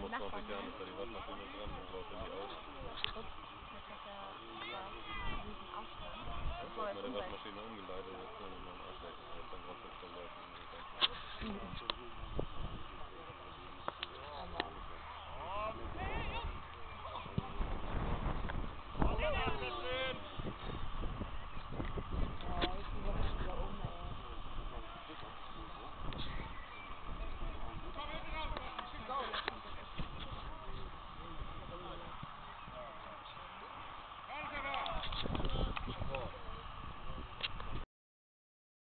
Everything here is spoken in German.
25 Nachbarn, Jahren ne? ist da die Waschmaschine dran und baut die aus. Ups, das ist ja, das war Aufstand. Das ist hat der Waschmaschine umgeleitet.